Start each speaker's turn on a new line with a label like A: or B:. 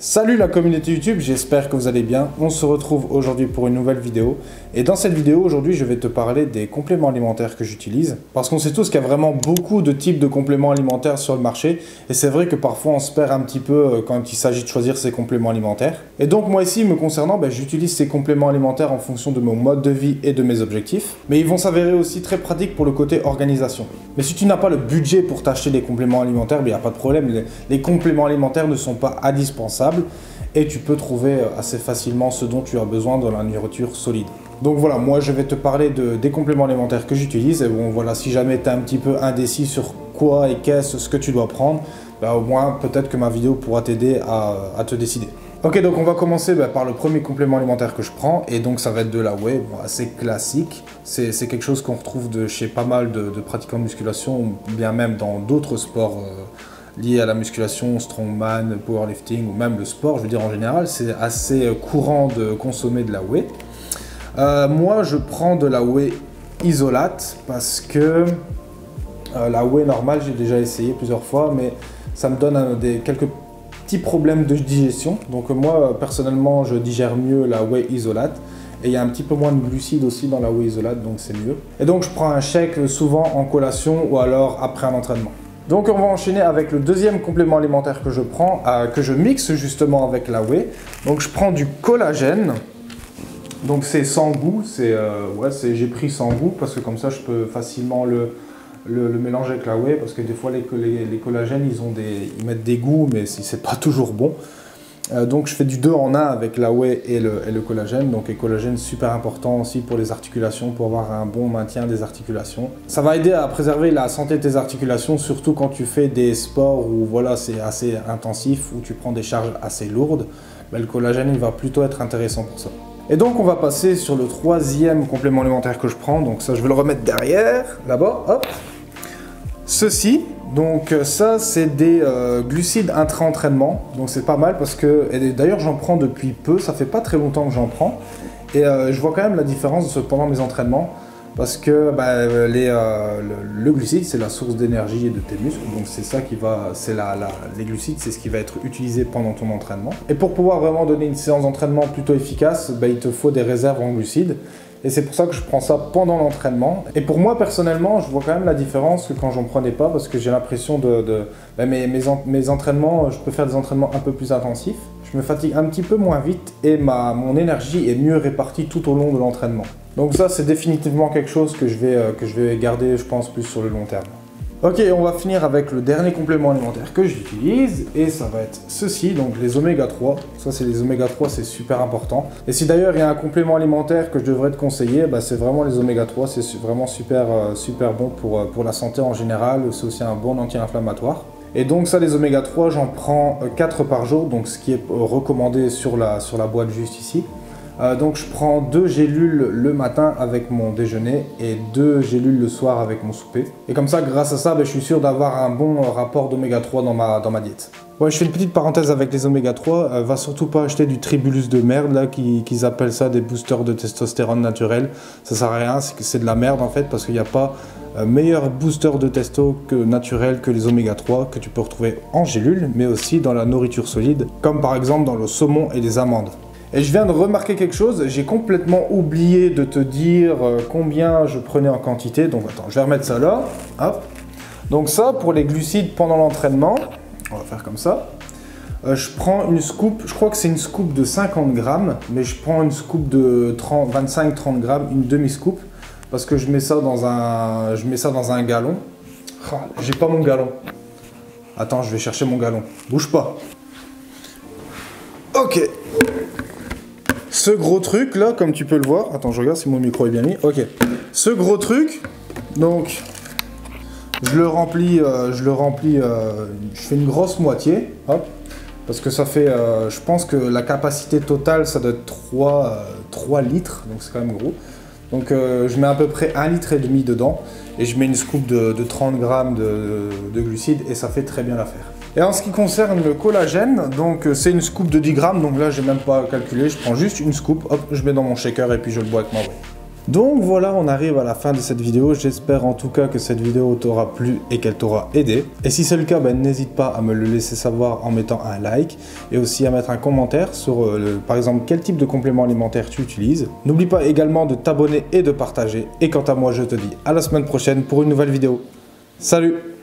A: Salut la communauté YouTube, j'espère que vous allez bien. On se retrouve aujourd'hui pour une nouvelle vidéo. Et dans cette vidéo, aujourd'hui, je vais te parler des compléments alimentaires que j'utilise. Parce qu'on sait tous qu'il y a vraiment beaucoup de types de compléments alimentaires sur le marché. Et c'est vrai que parfois, on se perd un petit peu euh, quand il s'agit de choisir ces compléments alimentaires. Et donc, moi ici, me concernant, ben, j'utilise ces compléments alimentaires en fonction de mon mode de vie et de mes objectifs. Mais ils vont s'avérer aussi très pratiques pour le côté organisation. Mais si tu n'as pas le budget pour t'acheter des compléments alimentaires, il ben, n'y a pas de problème. Les, les compléments alimentaires ne sont pas et tu peux trouver euh, assez facilement ce dont tu as besoin dans la nourriture solide. Donc voilà, moi je vais te parler de, des compléments alimentaires que j'utilise. Et bon voilà, si jamais tu es un petit peu indécis sur quoi et qu'est-ce ce que tu dois prendre, bah, au moins peut-être que ma vidéo pourra t'aider à, te décider. Ok, donc on va commencer bah, par le premier complément alimentaire que je prends, et donc ça va être de la whey, assez classique. C'est quelque chose qu'on retrouve de chez pas mal de, pratiquants de musculation, ou bien même dans d'autres sports. Euh, liés à la musculation, strongman, powerlifting ou même le sport, je veux dire en général, c'est assez courant de consommer de la whey. Euh, moi, je prends de la whey isolate parce que euh, la whey normale, j'ai déjà essayé plusieurs fois, mais ça me donne des, quelques petits problèmes de digestion. Donc moi, personnellement, je digère mieux la whey isolate. Et il y a un petit peu moins de glucides aussi dans la whey isolate, donc c'est mieux. Et donc je prends un shake souvent en collation ou alors après un entraînement. Donc on va enchaîner avec le deuxième complément alimentaire que je prends, euh, que je mixe justement avec la whey. Donc je prends du collagène. Donc c'est sans goût, c'est euh, j'ai pris sans goût parce que comme ça je peux facilement le, mélanger avec la whey parce que des fois les, collagènes ils mettent des goûts mais c'est pas toujours bon. Euh, donc je fais du 2 en 1 avec la whey et le, collagène. Donc le collagène super important aussi pour les articulations, pour avoir un bon maintien des articulations. Ça va aider à préserver la santé de tes articulations, surtout quand tu fais des sports où voilà c'est assez intensif, où tu prends des charges assez lourdes. Ben, le collagène il va plutôt être intéressant pour ça. Et donc on va passer sur le troisième complément alimentaire que je prends. Donc ça je vais le remettre derrière, là-bas, hop. Ceci, donc euh, ça, c'est des euh, glucides intra-entraînement. Donc c'est pas mal parce que, d'ailleurs j'en prends depuis peu, ça fait pas très longtemps que j'en prends. Et euh, je vois quand même la différence pendant mes entraînements. Parce que bah, le, glucide, c'est la source d'énergie et de tes muscles. Donc c'est ça qui va, c'est la, les glucides, c'est ce qui va être utilisé pendant ton entraînement. Et pour pouvoir vraiment donner une séance d'entraînement plutôt efficace, bah, il te faut des réserves en glucides. Et c'est pour ça que je prends ça pendant l'entraînement. Et pour moi, personnellement, je vois quand même la différence que quand j'en prenais pas, parce que j'ai l'impression de... Ben, mes, entraînements, je peux faire des entraînements un peu plus intensifs. Je me fatigue un petit peu moins vite et mon énergie est mieux répartie tout au long de l'entraînement. Donc ça, c'est définitivement quelque chose que je, vais, euh, que je vais garder, je pense, plus sur le long terme. Ok, on va finir avec le dernier complément alimentaire que j'utilise et ça va être ceci, donc les oméga 3. Ça, c'est les oméga 3, c'est super important. Et si d'ailleurs il y a un complément alimentaire que je devrais te conseiller, bah, c'est vraiment les oméga 3. C'est vraiment super, euh, super bon pour, euh, pour la santé en général. C'est aussi un bon anti-inflammatoire. Et donc ça, les oméga 3, j'en prends 4 euh, par jour, donc ce qui est recommandé sur la boîte juste ici. Euh, donc je prends deux gélules le matin avec mon déjeuner et deux gélules le soir avec mon souper. Et comme ça, grâce à ça, ben, je suis sûr d'avoir un bon rapport d'oméga 3 dans ma, dans ma diète. Je fais une petite parenthèse avec les oméga 3. Euh, va surtout pas acheter du tribulus de merde, là, qu'ils appellent ça des boosters de testostérone naturel. Ça sert à rien, c'est de la merde en fait, parce qu'il n'y a pas meilleur booster de testo que naturel que les oméga 3 que tu peux retrouver en gélule, mais aussi dans la nourriture solide, comme par exemple dans le saumon et les amandes. Et je viens de remarquer quelque chose, j'ai complètement oublié de te dire euh, combien je prenais en quantité. Donc attends, je vais remettre ça là. Hop. Donc ça, pour les glucides pendant l'entraînement, on va faire comme ça. Euh, je prends une scoop, je crois que c'est une scoop de 50 grammes, mais je prends une scoop de 25-30 grammes, une demi-scoop, parce que je mets ça dans un, je mets ça dans un galon. Ah, j'ai pas mon galon. Attends, je vais chercher mon galon. Bouge pas. Ok. Ce gros truc là, comme tu peux le voir, attends, je regarde si mon micro est bien mis. Ok. Ce gros truc, donc, je le remplis, euh, je le remplis, euh, je fais une grosse moitié, hop, parce que ça fait, euh, je pense que la capacité totale, ça doit être 3, 3 litres, donc c'est quand même gros. Donc je mets à peu près 1 litre et demi dedans, et je mets une scoop de, 30 grammes de, de glucides, et ça fait très bien l'affaire. Et en ce qui concerne le collagène, donc euh, c'est une scoop de 10 grammes, donc là j'ai même pas calculé, je prends juste une scoop, hop, je mets dans mon shaker et puis je le bois avec ma. Donc voilà, on arrive à la fin de cette vidéo. J'espère en tout cas que cette vidéo t'aura plu et qu'elle t'aura aidé. Et si c'est le cas, ben, n'hésite pas à me le laisser savoir en mettant un like et aussi à mettre un commentaire sur, euh, par exemple, quel type de complément alimentaire tu utilises. N'oublie pas également de t'abonner et de partager. Et quant à moi, je te dis à la semaine prochaine pour une nouvelle vidéo. Salut